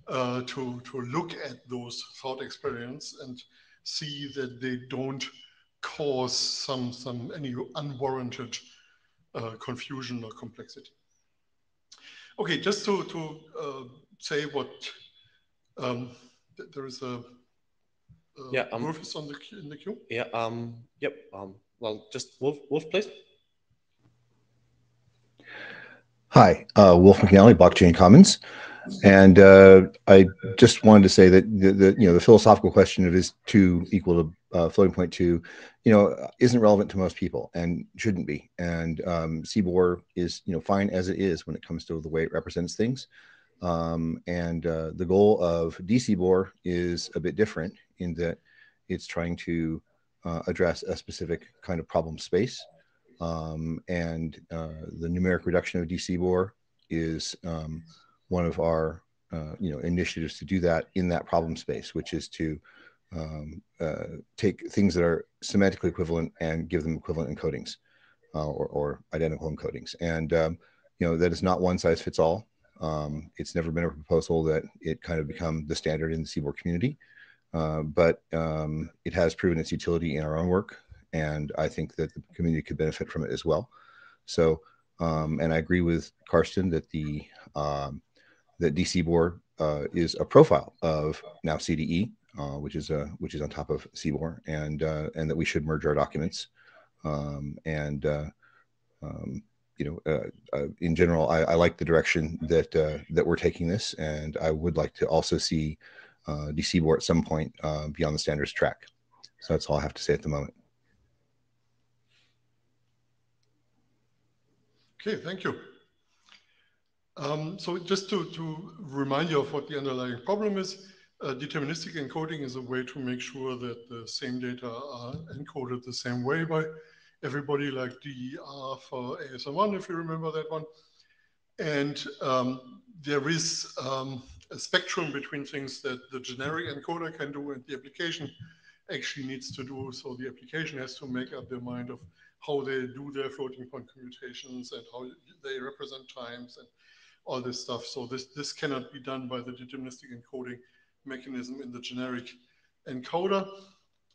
uh, to, to look at those thought experiments and see that they don't cause some, some any unwarranted confusion or complexity. Okay, just to, to uh, say what um, th there is a uh, yeah, um, Wolf is on the in the queue. Yeah. Um. Yep. Um. Well, just Wolf. Wolf, please. Hi, uh, Wolf McNally, Blockchain Commons. And uh, I just wanted to say that the, the, you know the philosophical question of is two equal to uh, floating point two, you know, isn't relevant to most people and shouldn't be. And um, CBOR is you know fine as it is when it comes to the way it represents things. Um, and uh, the goal of DCBOR is a bit different in that it's trying to uh, address a specific kind of problem space. Um, and uh, the numeric reduction of DCBOR is um, one of our uh, you know initiatives to do that in that problem space, which is to um, uh, take things that are semantically equivalent and give them equivalent encodings uh, or, or, identical encodings. And um, you know that is not one size fits all. Um, it's never been a proposal that it kind of become the standard in the CBOR community, uh, but um, it has proven its utility in our own work, and I think that the community could benefit from it as well. So, um, and I agree with Carsten that the that DCBOR uh, is a profile of now CDE, uh, which is a which is on top of CBOR, and uh, and that we should merge our documents. Um, and uh, um, you know, uh, uh, in general, I, I, like the direction that that we're taking this, and I would like to also see uh, DCBOR at some point beyond the standards track. So that's all I have to say at the moment. Okay, thank you. Um, so just to, to remind you of what the underlying problem is, uh, deterministic encoding is a way to make sure that the same data are encoded the same way by everybody like DER for ASN.1, if you remember that one. And um, there is um, a spectrum between things that the generic encoder can do and the application actually needs to do. So the application has to make up their mind of how they do their floating point commutations and how they represent times and all this stuff. So this, this cannot be done by the deterministic encoding mechanism in the generic encoder.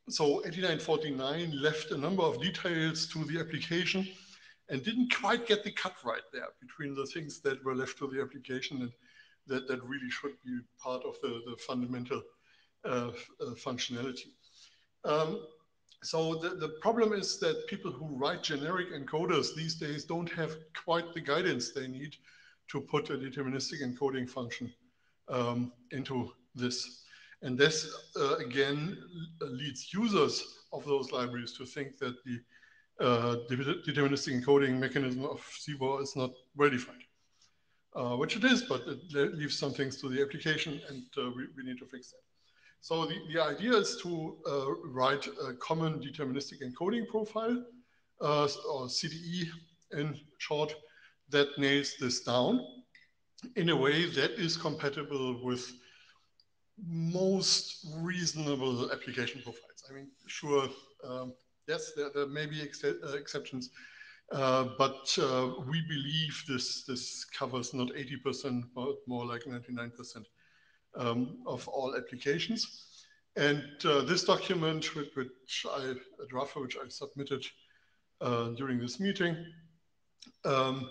So 8949 left a number of details to the application and didn't quite get the cut right there between the things that were left to the application and that, that really should be part of the, the fundamental uh, uh, functionality. Um, so the, the problem is that people who write generic encoders these days don't have quite the guidance they need to put a deterministic encoding function um, into this. And this, uh, again, leads users of those libraries to think that the uh, deterministic encoding mechanism of CBOR is not defined, uh, which it is, but it leaves some things to the application, and uh, we, we, need to fix that. So the, the idea is to uh, write a common deterministic encoding profile, uh, or CDE in short, that nails this down in a way that is compatible with most reasonable application profiles. I mean, sure, um, yes, there, there, may be ex uh, exceptions, uh, but uh, we believe this, this covers not 80%, but more like 99% um, of all applications. And uh, this document, which, which I, a draft which I submitted uh, during this meeting, um,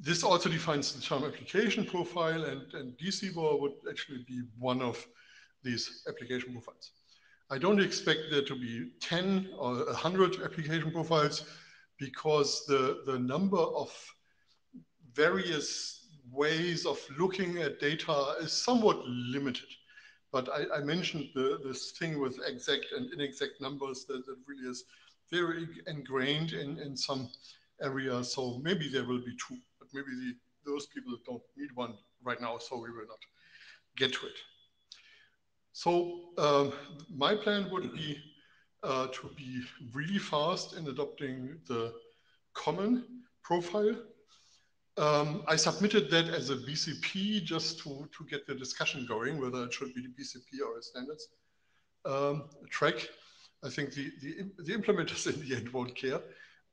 this also defines the term application profile and, and DCBOR would actually be one of these application profiles. I don't expect there to be 10 or 100 application profiles because the, the number of various ways of looking at data is somewhat limited. But I, I mentioned the, this thing with exact and inexact numbers that, that really is very ingrained in, in some areas. So maybe there will be two but maybe the, those people don't need one right now, so we will not get to it. So um, my plan would be uh, to be really fast in adopting the common profile. Um, I submitted that as a BCP just to, to get the discussion going, whether it should be the BCP or a standards um, track. I think the, the, the, implementers in the end won't care,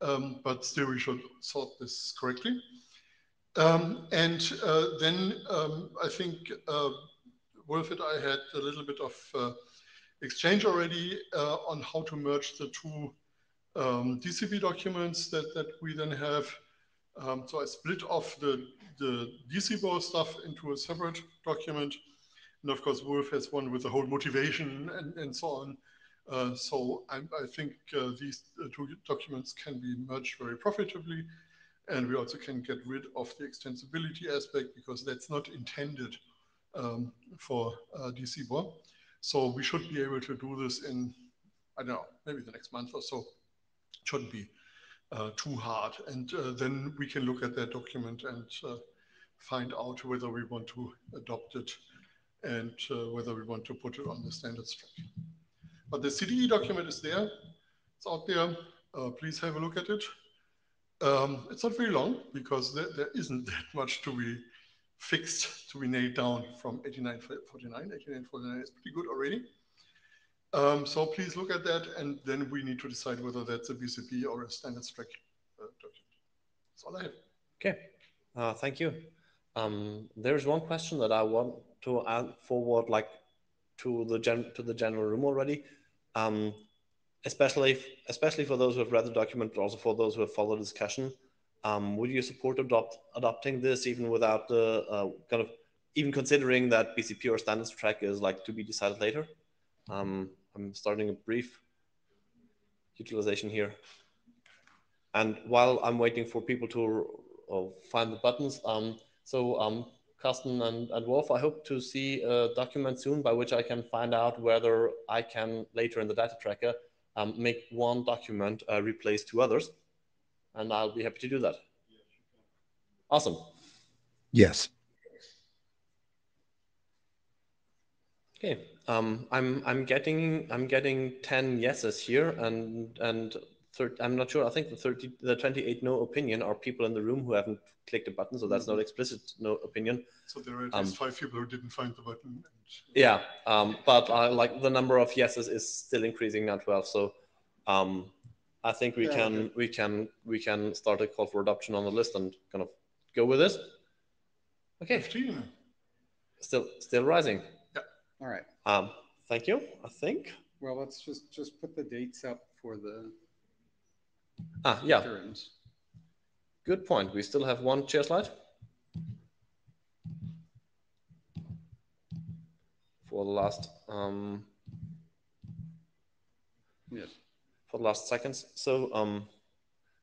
um, but still we should sort this correctly. Um, and uh, then um, I think uh, Wolf and I had a little bit of uh, exchange already uh, on how to merge the two um, DCB documents that, that we then have. Um, so I split off the, the DCBOR stuff into a separate document. And of course, Wolf has one with the whole motivation and, and so on. Uh, so I, I think uh, these two documents can be merged very profitably. And we also can get rid of the extensibility aspect because that's not intended um, for uh, DCBOR. So we should be able to do this in, I don't know, maybe the next month or so. It shouldn't be uh, too hard. And uh, then we can look at that document and uh, find out whether we want to adopt it and uh, whether we want to put it on the standards track. But the CDE document is there. It's out there. Uh, please have a look at it. Um, it's not very long because there, there isn't that much to be fixed, to be nailed down from 8949. 8949 is pretty good already. Um, so please look at that, and then we need to decide whether that's a BCP or a standard track uh, document. That's all I have. Okay, uh, thank you. Um, there's one question that I want to add forward, like to the gen to the general room already. Um, especially especially for those who have read the document, but also for those who have followed the discussion. Um, would you support adopt, adopting this even without the uh, kind of even considering that BCP or standards track is like to be decided later? Um, I'm starting a brief utilization here. And while I'm waiting for people to uh, find the buttons, um, so um, Carsten and, and Wolf, I hope to see a document soon by which I can find out whether I can later in the data tracker um, make one document uh, replace two others. And I'll be happy to do that. Awesome. Yes. Okay. Um, I'm I'm getting I'm getting ten yeses here, and and I'm not sure. I think the thirty the twenty eight no opinion are people in the room who haven't clicked a button, so that's mm -hmm. not explicit no opinion. So there are at least um, five people who didn't find the button. Yeah, um, but uh, like the number of yeses is still increasing now, twelve. So um, I think we Yeah, can we can we can start a call for adoption on the list and kind of go with this. Okay, 15. still still rising. Yeah. All right. Um, thank you. I think. Well, let's just, just put the dates up for the Ah, yeah. Good point. We still have one chair slide. For the last um, Yeah. for the last seconds. So um,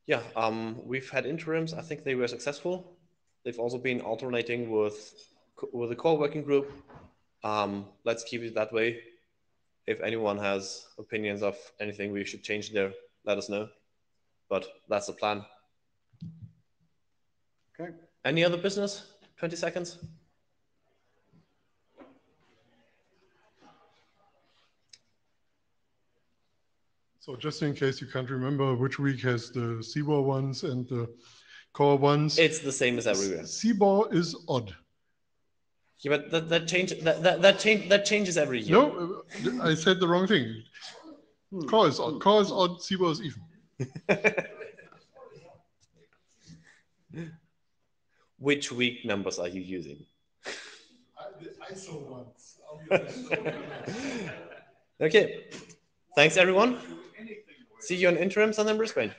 yeah, um, we've had interims. I think they were successful. They've also been alternating with with the core working group. Um, let's keep it that way. If anyone has opinions of anything we should change there, let us know. But that's the plan. Okay. Any other business? 20 seconds. So just in case you can't remember which week has the CBOR ones and the core ones. It's the same as everywhere. CBOR is odd. Yeah, but that, that change that, that, that change that changes every year. No, I said the wrong thing. Hmm. Core is odd. Core is odd. CBOR is even. Which week numbers are you using? I, ISO ones. Okay. Thanks everyone. See you on interims and then Brisbane.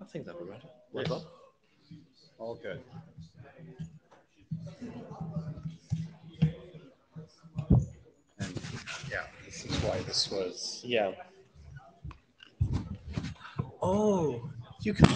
I think that'll be Well done. All good. And yeah, this is why this was. Yeah. Oh, you can